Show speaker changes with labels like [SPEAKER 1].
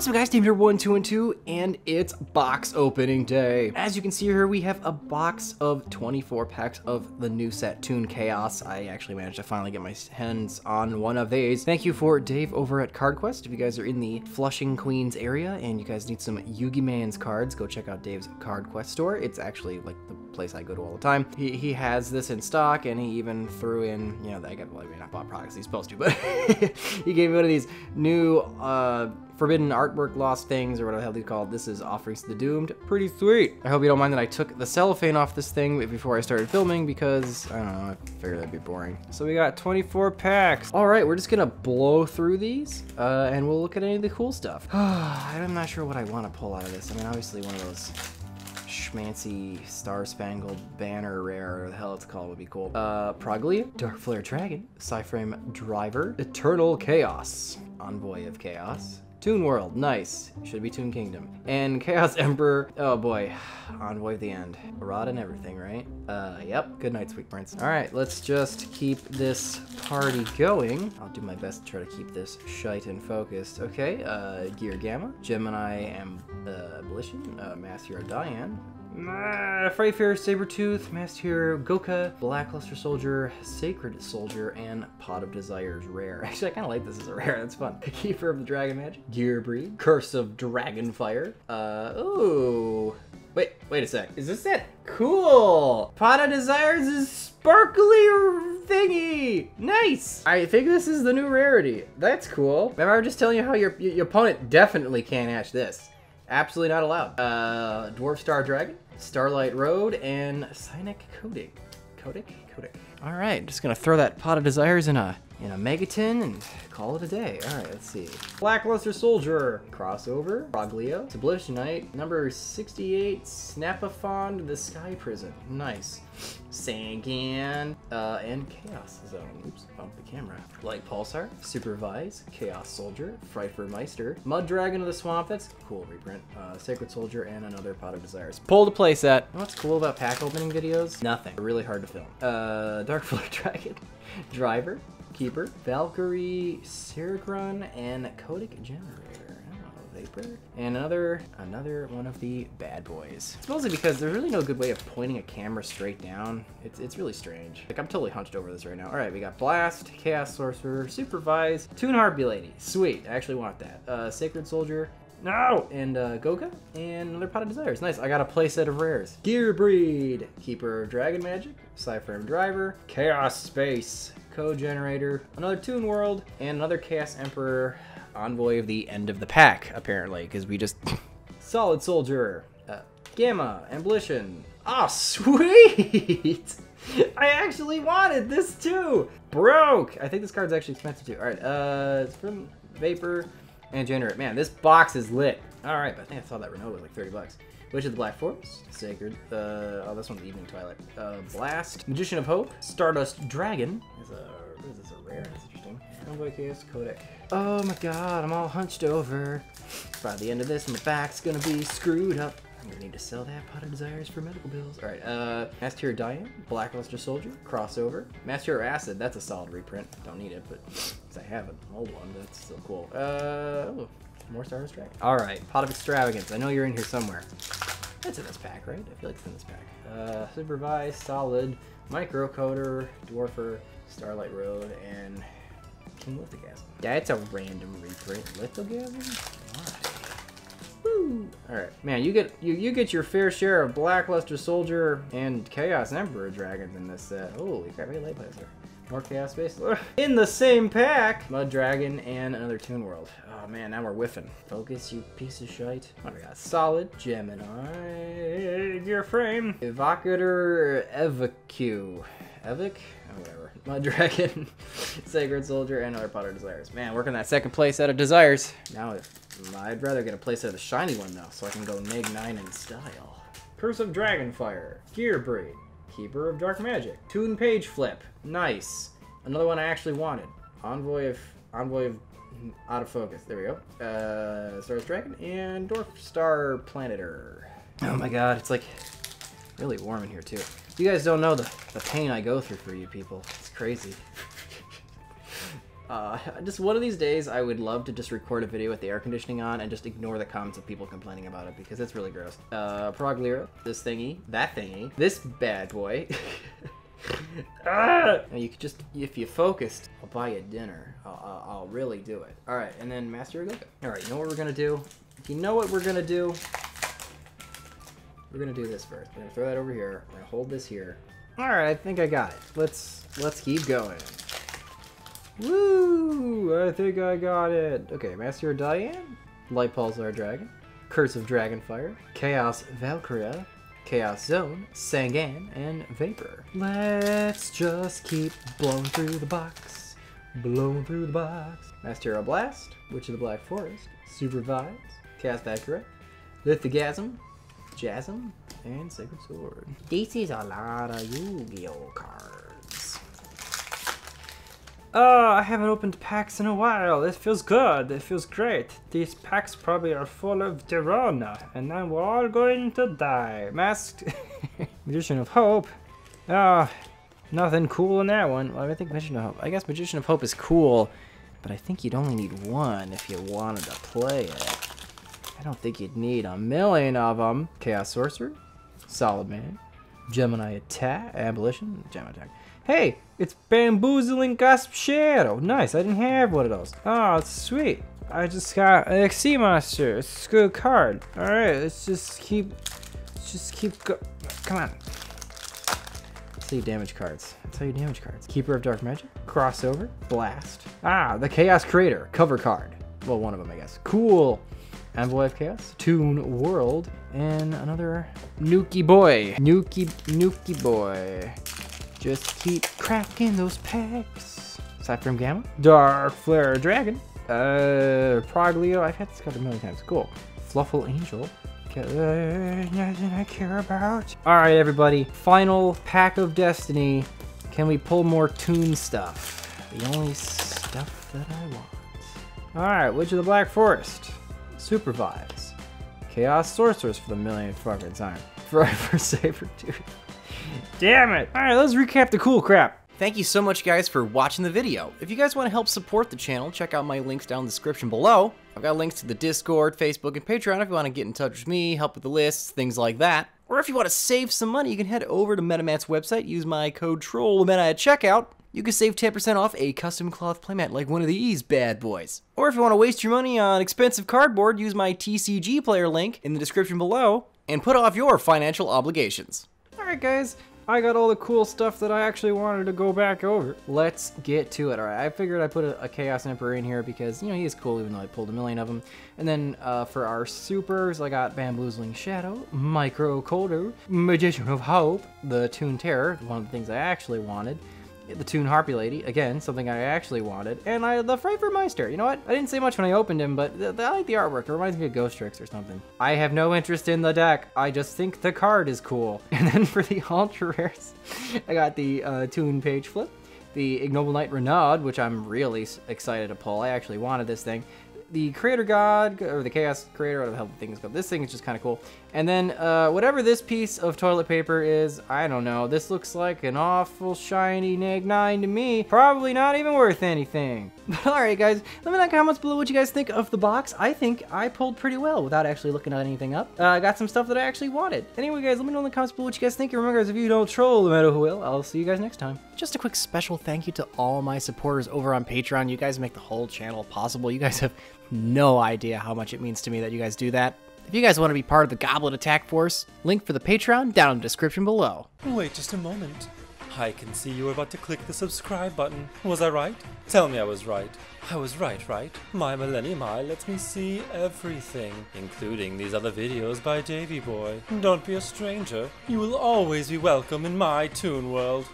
[SPEAKER 1] What's up guys, Dave here, 1, 2, and 2, and it's box opening day. As you can see here, we have a box of 24 packs of the new set, Toon Chaos. I actually managed to finally get my hands on one of these. Thank you for Dave over at Card Quest. If you guys are in the Flushing, Queens area and you guys need some Yugi Man's cards, go check out Dave's Card Quest store. It's actually like the place I go to all the time. He, he has this in stock and he even threw in, you know, I got, well, I mean, I bought products he's supposed to, but he gave me one of these new, uh, forbidden artwork lost things or whatever the hell they called. This is Offerings to the Doomed. Pretty sweet. I hope you don't mind that I took the cellophane off this thing before I started filming because, I don't know, I figured that'd be boring. So we got 24 packs. All right, we're just gonna blow through these uh, and we'll look at any of the cool stuff. I'm not sure what I want to pull out of this. I mean, obviously one of those schmancy Star Spangled Banner rare, or the hell it's called, would be cool. Uh, Proglia, Dark Flare Dragon, Psyframe Driver, Eternal Chaos, Envoy of Chaos, Toon World, nice. Should be Toon Kingdom. And Chaos Emperor, oh boy, Envoy of the End. Rod and everything, right? Uh, yep. Good night, sweet prince. All right, let's just keep this party going. I'll do my best to try to keep this shite and focused. Okay, uh, Gear Gamma, Gemini Am uh, Abolition, uh, Mass Hero Diane, uh, Freyfair, Sabretooth, Master Hero, Goka, Blackluster Soldier, Sacred Soldier, and Pot of Desires Rare. Actually, I kind of like this as a rare. That's fun. Keeper of the Dragon Magic, Gear Breed, Curse of Dragonfire. Uh, ooh. Wait, wait a sec. Is this it? Cool. Pot of Desires is sparkly thingy. Nice. I think this is the new rarity. That's cool. Remember I was just telling you how your, your opponent definitely can't hatch this. Absolutely not allowed. Uh, Dwarf Star Dragon, Starlight Road, and Cynet Codec. Codic? Codic. All right, just gonna throw that Pot of Desires in a in a Megaton and call it a day. All right, let's see. Blackluster Soldier, Crossover, Proglio, Sublition Knight, number 68, Sanaphond, The Sky Prison. Nice. Sangan, uh, and Chaos Zone. Oops, bumped the camera. Light Pulsar, Supervise, Chaos Soldier, Frifer Meister, Mud Dragon of the Swamp, that's cool reprint, uh, Sacred Soldier, and another Pot of Desires. Pull to playset. You know what's cool about pack opening videos? Nothing. They're really hard to film. Uh, Dark Flare Dragon, Driver, Keeper, Valkyrie, Sigrun, and Codic Generator. Vapor. And another another one of the bad boys. It's mostly because there's really no good way of pointing a camera straight down. It's, it's really strange. Like, I'm totally hunched over this right now. All right, we got Blast, Chaos Sorcerer, Supervise, Toon Harpy Lady. Sweet, I actually want that. Uh, Sacred Soldier, no! And uh, Goka, and another Pot of Desires. Nice, I got a playset of rares. Gear Breed, Keeper of Dragon Magic, Psyframe Driver, Chaos Space, Code Generator, another Toon World, and another Chaos Emperor, Envoy of the End of the Pack, apparently, because we just... Solid Soldier, uh, Gamma, Abolition. Ah, oh, sweet! I actually wanted this too! Broke! I think this card's actually expensive too. Alright, uh, it's from Vapor and Generate. Man, this box is lit. Alright, but I think I saw that Renaud was like 30 bucks. Witch of the Black Forest, Sacred, uh, oh, this one's Evening Twilight. Uh, Blast, Magician of Hope, Stardust Dragon, is a, what is this, a rare? That's interesting. Envoy Chaos Codec. Oh my god, I'm all hunched over. By the end of this, my back's gonna be screwed up. I'm gonna need to sell that pot of desires for medical bills. All right, uh, Master Hero Diane, Blackluster Soldier, Crossover, Master Hero Acid. That's a solid reprint. Don't need it, but I have an old one, that's still cool. Uh, oh, more Stardust Dragon. All right, Pot of Extravagance. I know you're in here somewhere. That's in this pack, right? I feel like it's in this pack. Uh, Supervise, Solid, Microcoder, Dwarfer, Starlight Road, and King Lithogasm. Yeah, it's a random reprint. Lithogasm? Why? Woo! Alright. Man, you get you, you get your fair share of Blackluster Soldier and Chaos Emperor dragons in this set. Holy crap, hey, light blazer. More Chaos Space. In the same pack! Mud Dragon and another Toon World. Oh man, now we're whiffing. Focus, you piece of shite. What do we got? Solid, Gemini, Gear Frame, Evocator, Evacu. Evic? Oh, whatever. Mud Dragon, Sacred Soldier, and another Pot of Desires. Man, working that second place out of Desires. Now, I'd rather get a place out of the shiny one, though, so I can go Neg 9 in style. Curse of Dragonfire, Gear Breed, Keeper of Dark Magic, Toon Page Flip, nice. Another one I actually wanted. Envoy of, Envoy of, out of focus, there we go. Uh, Stars Dragon, and Dwarf Star Planeter. Oh my god, it's like really warm in here, too. You guys don't know the, the pain I go through for you people. It's crazy. Uh, just one of these days, I would love to just record a video with the air conditioning on and just ignore the comments of people complaining about it because it's really gross. Uh, Proglera, this thingy, that thingy, this bad boy. ah! And you could just, if you focused, I'll buy you dinner. I'll, I'll, I'll really do it. All right, and then Master Goku. All right, you know what we're gonna do? If you know what we're gonna do? We're gonna do this first. We're gonna throw that over here. We're gonna hold this here. All right, I think I got it. Let's let's keep going. Woo! I think I got it. Okay, Master Diane, Light Pulsar Dragon, Curse of Dragonfire, Chaos Valkyria, Chaos Zone, Sangan, and Vapor. Let's just keep blowing through the box. Blowing through the box. Master Blast, Witch of the Black Forest, Supervise, Chaos Valkyria, Lithogasm, Jasm, and Sacred Sword. This is a lot of Yu-Gi-Oh cards. Oh, I haven't opened packs in a while. It feels good. It feels great. These packs probably are full of Derona, and then we're all going to die. Masked Magician of Hope. Ah, oh, nothing cool in that one. Well, I think Magician of Hope. I guess Magician of Hope is cool, but I think you'd only need one if you wanted to play it. I don't think you'd need a million of them. Chaos Sorcerer, Solid Man, Gemini Attack, Abolition, Gemini Attack. Hey, it's Bamboozling Gasp Shadow. Nice, I didn't have one of those. Oh, it's sweet. I just got an Sea Monster. It's a good card. Alright, let's just keep, let's just keep go. Come on. That's damage cards. That's how you damage cards. Keeper of Dark Magic, Crossover, Blast. Ah, the Chaos Creator, cover card. Well, one of them, I guess. Cool. Envoy of Chaos, Toon World, and another Nuki Boy. Nuki, Nuki Boy. Just keep cracking those packs. Psyframe Gamma, Dark Flare Dragon, uh, Proglio. I've had this card a million times. Cool. Fluffle Angel. Uh, nothing I care about. All right, everybody. Final pack of Destiny. Can we pull more Toon stuff? The only stuff that I want. All right, Witch of the Black Forest. Supervise. Chaos Sorceress for the millionth fucking time. Forever Saber Tooth. Damn it! Alright, let's recap the cool crap. Thank you so much guys for watching the video. If you guys want to help support the channel, check out my links down in the description below. I've got links to the Discord, Facebook, and Patreon if you want to get in touch with me, help with the lists, things like that. Or if you want to save some money, you can head over to MetaMat's website, use my code TROLLMETA at checkout, you can save 10% off a custom cloth playmat like one of these bad boys. Or if you want to waste your money on expensive cardboard, use my TCG player link in the description below and put off your financial obligations. Alright guys, I got all the cool stuff that I actually wanted to go back over. Let's get to it. Alright, I figured I'd put a, a, Chaos Emperor in here because, you know, he's cool even though I pulled a million of them. And then uh, for our supers, I got Bamboozling Shadow, Microcoder, Magician of Hope, the Toon Terror, one of the things I actually wanted, the Toon Harpy Lady, again, something I actually wanted, and I the Frafer Meister. You know what? I didn't say much when I opened him, but th I like the artwork. It reminds me of Ghost Tricks or something. I have no interest in the deck. I just think the card is cool. And then for the ultra rares, I got the uh, Toon Page Flip, the Ignoble Knight Renaud, which I'm really excited to pull. I actually wanted this thing the creator god or the chaos creator whatever the hell the thing is called. This thing is just kind of cool. And then uh, whatever this piece of toilet paper is i don't know. This looks like an awful shiny neg 9 to me. Probably not even worth anything. But all right guys. Let me know in the comments below what you guys think of the box. I think i pulled pretty well without actually looking at anything up. Uh, i got some stuff that i actually wanted. Anyway guys let me know in the comments below what you guys think. And remember guys if you don't troll the meta who will i'll see you guys next time. Just a quick special thank you to all my supporters over on patreon. You guys make the whole channel possible. You guys have no idea how much it means to me that you guys do that. If you guys want to be part of the Goblin Attack Force, link for the Patreon down in the description below.
[SPEAKER 2] Wait just a moment. I can see you were about to click the subscribe button. Was I right? Tell me I was right. I was right, right? My Millennium Eye lets me see everything, including these other videos by Davy Boy. Don't be a stranger. You will always be welcome in my Toon World.